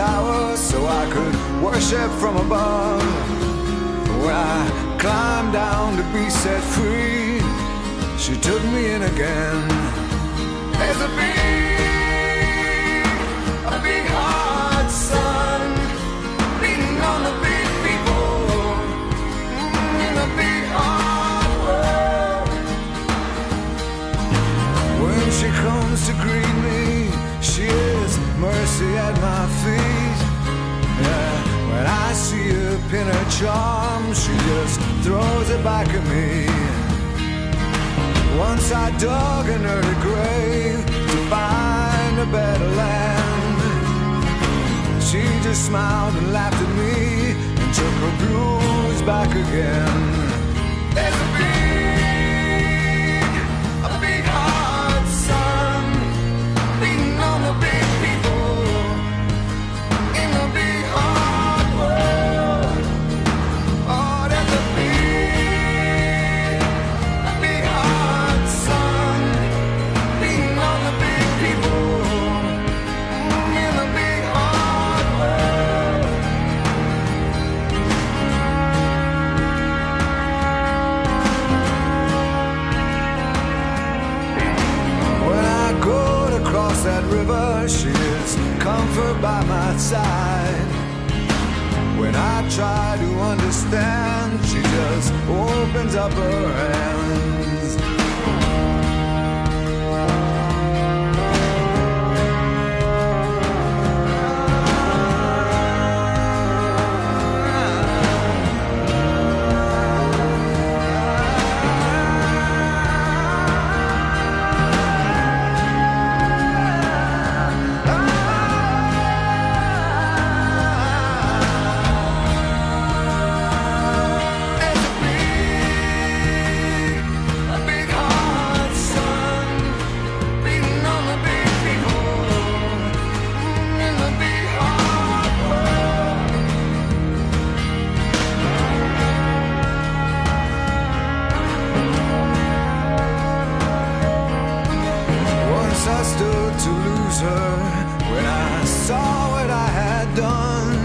tower so I could worship from above. When I climbed down to be set free, she took me in again. There's a big, charm, she just throws it back at me. Once I dug in her grave to find a better land. She just smiled and laughed at me and took her blues back again. By my side. When I try to understand, she just opens up her hands. I to lose her when I saw what I had done.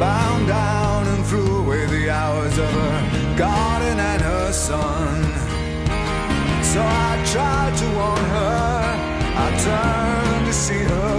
Bound down and threw away the hours of her garden and her son. So I tried to warn her, I turned to see her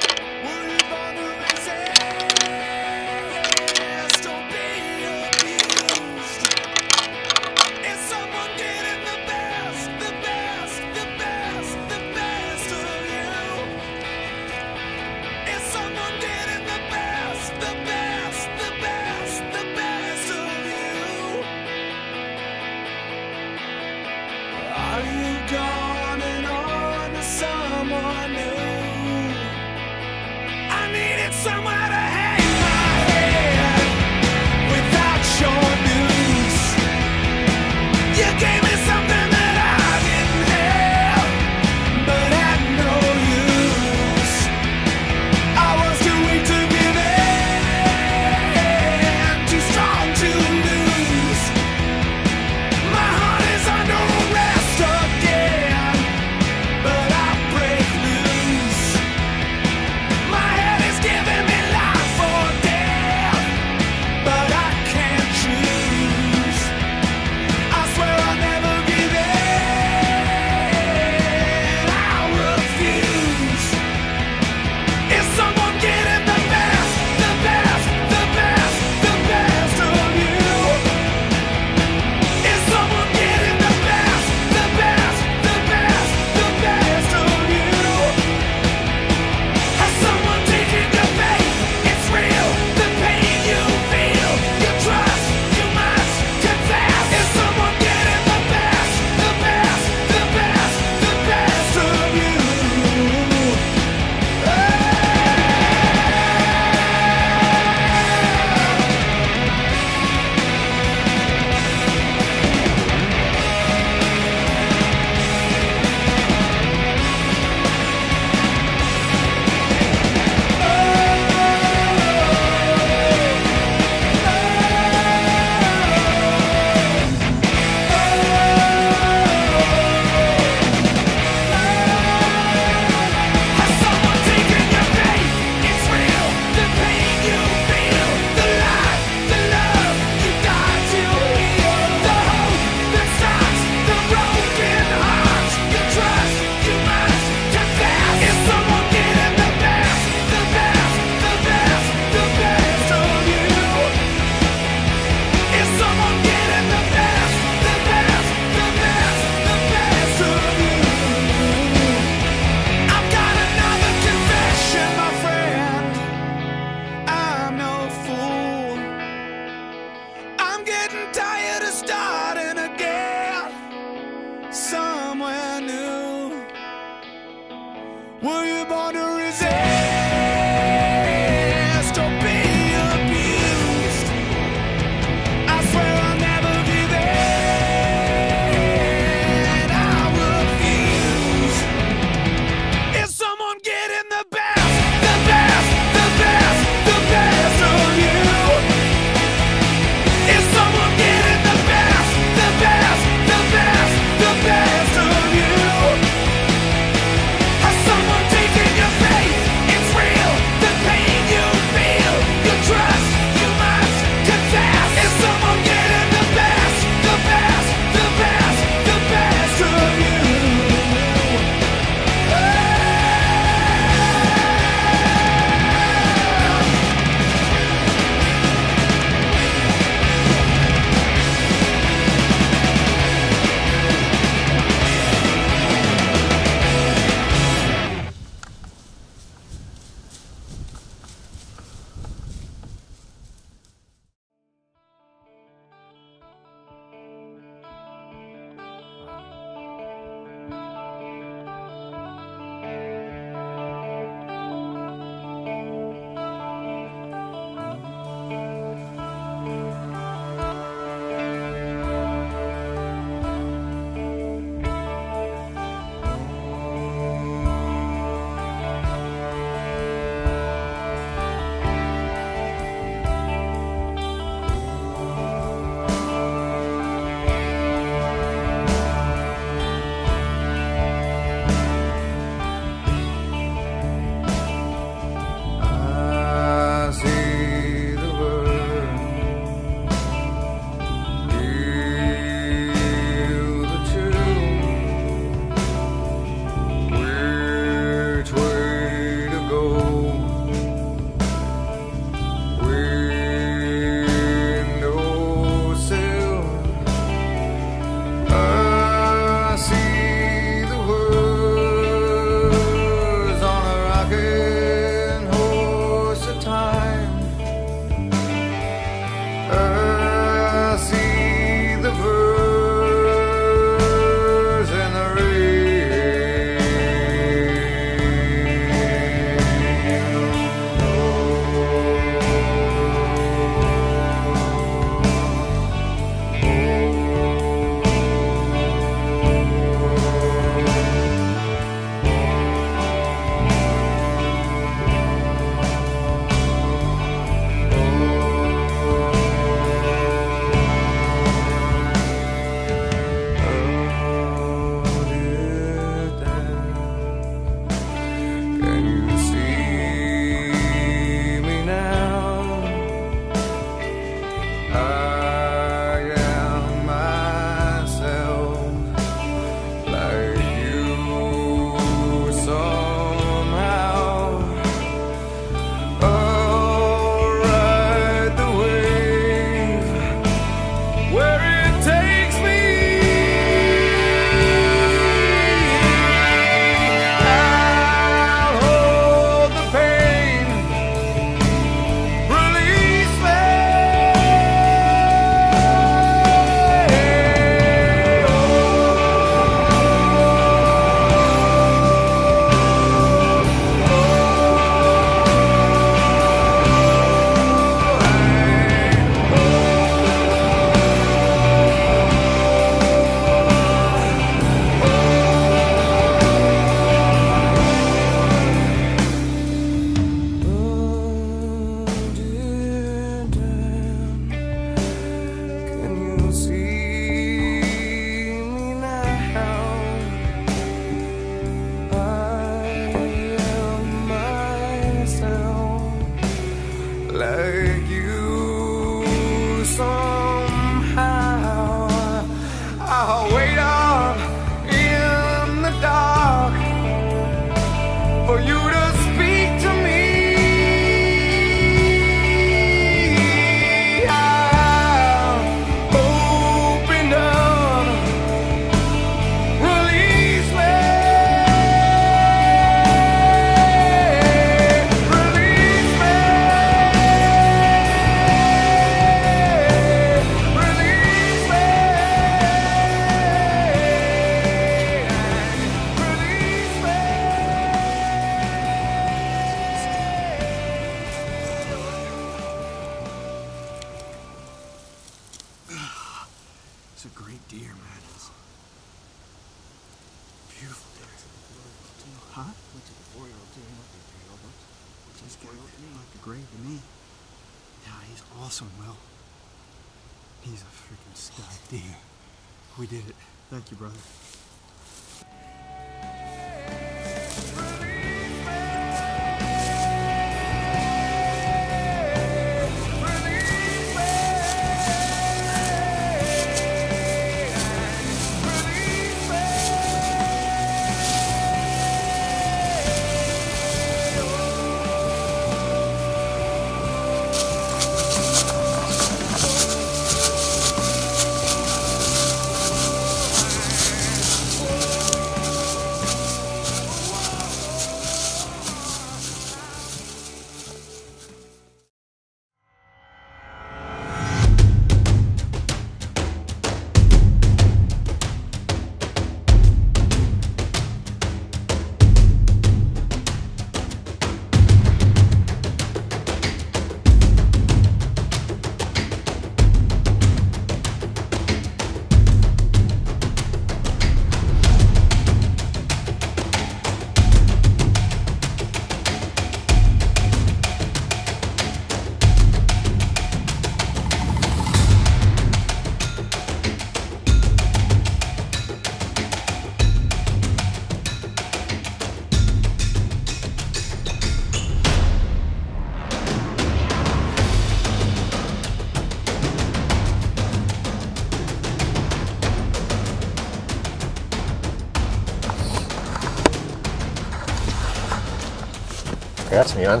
catch me, man.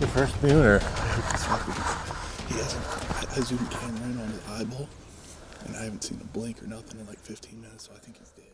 Your first spoon. He hasn't. I zoomed camera in on his eyeball, and I haven't seen a blink or nothing in like 15 minutes, so I think he's dead.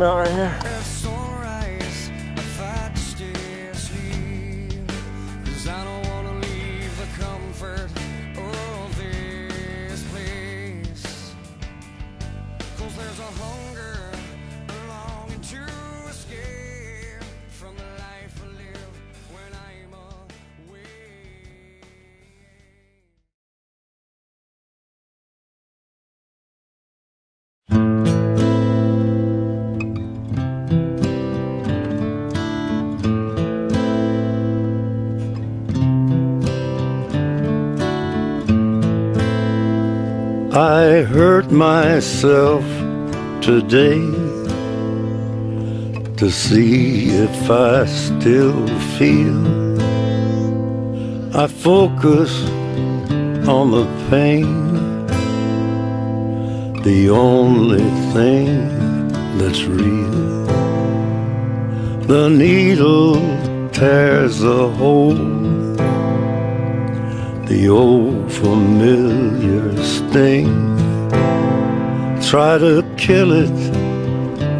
This here. there's a hunger, I hurt myself today to see if I still feel. I focus on the pain, the only thing that's real. The needle tears a hole the old familiar sting. Try to kill it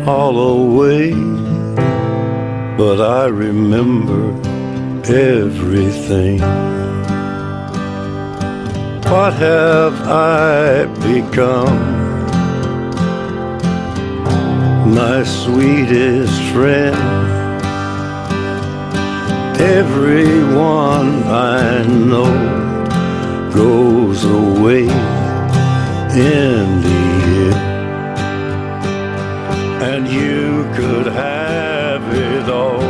all away, but I remember everything. What have I become? My sweetest friend everyone I know goes away in. And you could have it all.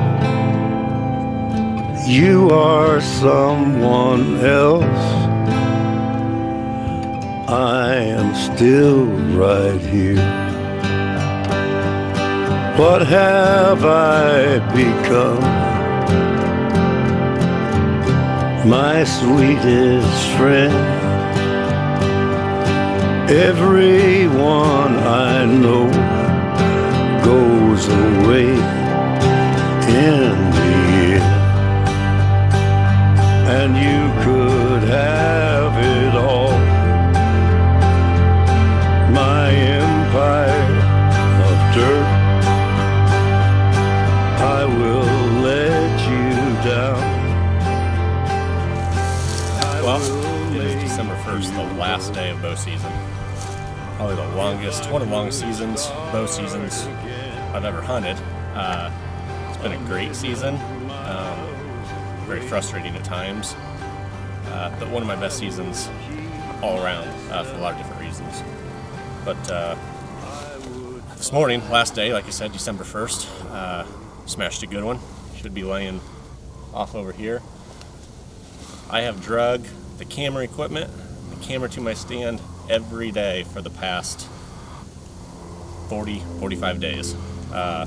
You are someone else. I am still right here. What have I become? My sweetest friend. Everyone I know goes away in And you could have it all. My empire of dirt. I will let you down. I Well, it is December 1st, the last day of bow season. Probably the longest, one of the longest seasons, bow seasons I've ever hunted. Uh, it's been a great season, very frustrating at times, uh, but one of my best seasons all around uh, for a lot of different reasons. But uh, this morning, last day, like I said, December 1st, uh, smashed a good one. Should be laying off over here. I have drug the camera equipment, the camera to my stand every day for the past 40, 45 days, uh,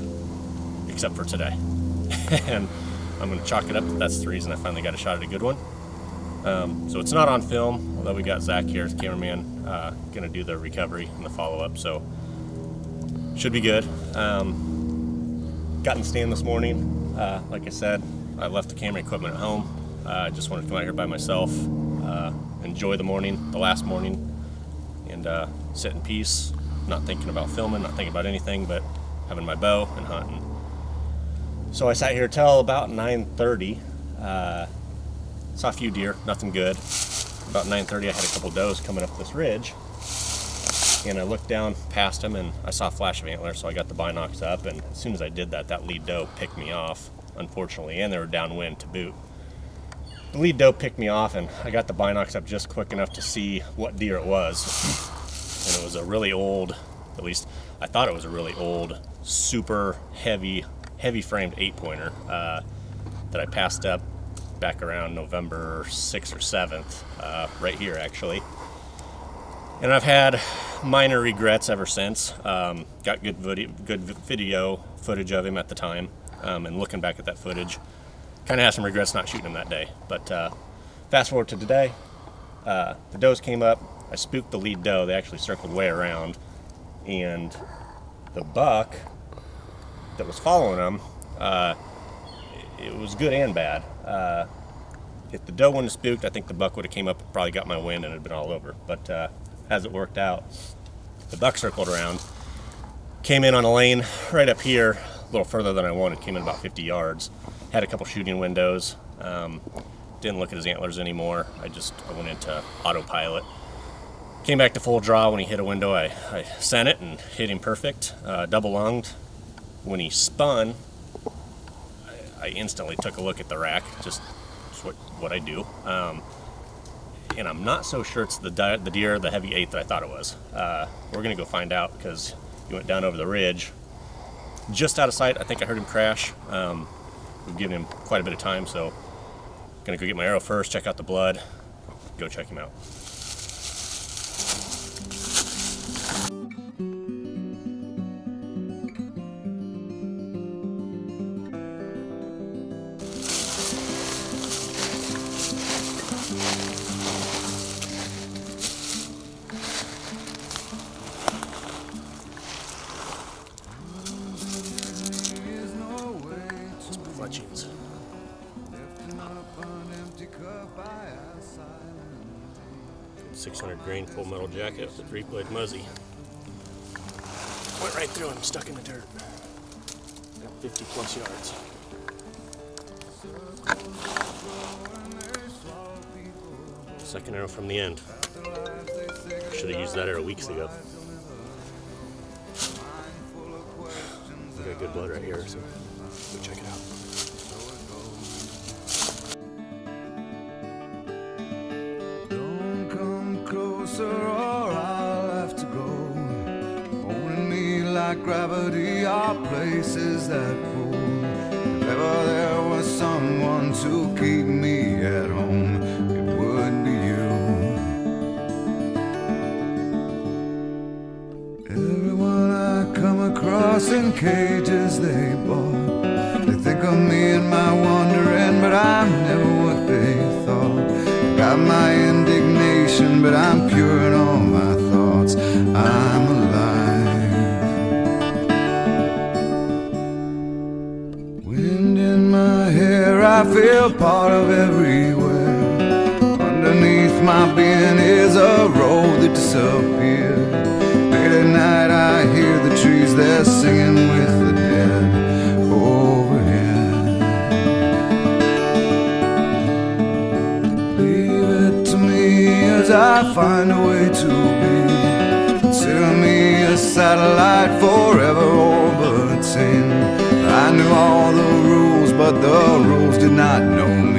except for today. and I'm going to chalk it up that that's the reason I finally got a shot at a good one. Um, so it's not on film, although we got Zach here, the cameraman, uh, going to do the recovery and the follow up. So should be good. Um, got in stand this morning. Uh, like I said, I left the camera equipment at home. Uh, I just wanted to come out here by myself, uh, enjoy the morning, the last morning, and uh, sit in peace, not thinking about filming, not thinking about anything, but having my bow and hunting. So I sat here till about 9:30. Uh, saw a few deer, nothing good. About 9:30, I had a couple does coming up this ridge, and I looked down past them and I saw a flash of antler, so I got the binocs up, and as soon as I did that, that lead doe picked me off, unfortunately, and they were downwind to boot. the lead doe picked me off, and I got the binocs up just quick enough to see what deer it was. And it was a really old, at least I thought it was a really old, super heavy, heavy framed eight pointer uh, that I passed up back around November 6th or 7th, uh, right here actually. And I've had minor regrets ever since. Um, got good video, good video footage of him at the time, um, and looking back at that footage, kind of have some regrets not shooting him that day. But uh, fast forward to today, uh, the does came up. I spooked the lead doe. They actually circled way around, and the buck that was following them, uh, it was good and bad. Uh, if the doe wouldn't have spooked, I think the buck would have came up and probably got my wind and it'd been all over. But uh, as it worked out, the buck circled around, came in on a lane right up here, a little further than I wanted, came in about 50 yards, had a couple shooting windows, um, didn't look at his antlers anymore. I just I went into autopilot. Came back to full draw when he hit a window. I, I sent it and hit him perfect, uh, double lunged. When he spun, I, I instantly took a look at the rack, just, just what, what I do. Um, and I'm not so sure it's the, the deer, the heavy eight that I thought it was. Uh, we're gonna go find out because he went down over the ridge, just out of sight. I think I heard him crash. Um, we've given him quite a bit of time, so gonna go get my arrow first, check out the blood, go check him out. Jacket with three blade muzzy. Went right through him, stuck in the dirt. Got 50 plus yards. Second arrow from the end. Should have used that arrow weeks ago. We got good blood right here, so go check it out. Gravity are places that pull. If ever there was someone to keep me at home, it would be you. Everyone I come across in cages they bought. They think of me I part of everywhere. Underneath my being is a road that disappeared. Late at night, I hear the trees, they're singing with the dead overhead. Leave it to me as I find a way to be. Consider me a satellite forever orbiting. I knew all the but the rules did not know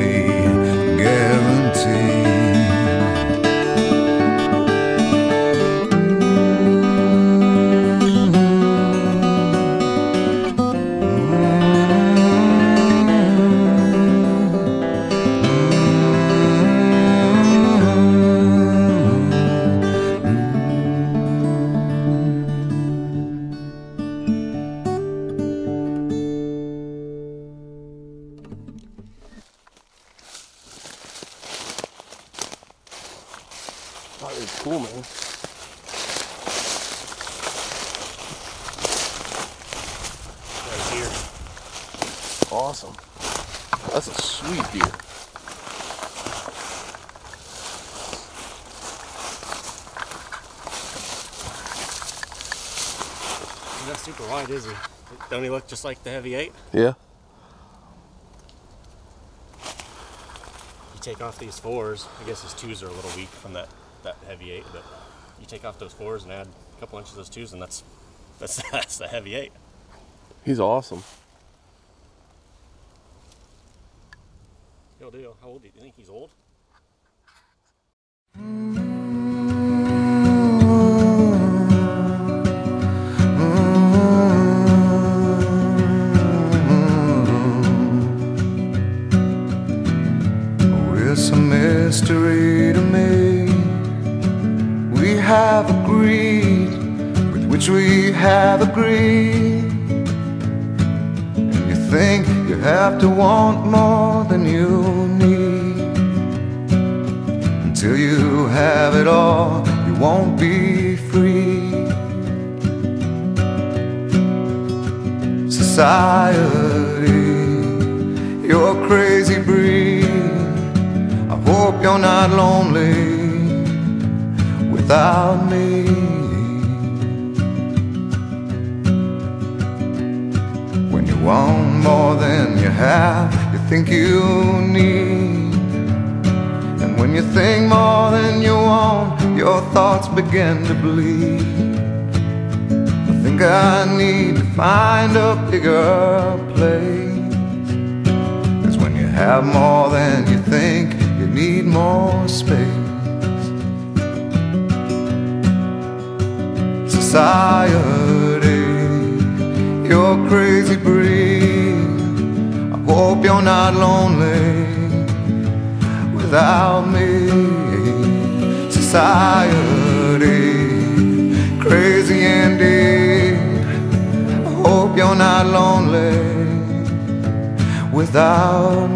Awesome. That's a sweet deer. He's not super wide, is he? Don't he look just like the heavy eight? Yeah. You take off these fours. I guess his twos are a little weak from that, that heavy eight, but you take off those fours and add a couple inches of those twos, and that's that's that's the heavy eight. He's awesome. He'll do. How old do you think he's old? It's a mystery to me. We have agreed with which we have agreed. You have to want more than you need. Until you have it all, you won't be free. Society, you're a crazy breed. I hope you're not lonely without me. When you want more than you have, you think you need. And when you think more than you want, your thoughts begin to bleed. I think I need to find a bigger place. Cause when you have more than you think, you need more space. Society, you're crazy breed. Hope you're not lonely without me. Society, crazy indeed. I hope you're not lonely without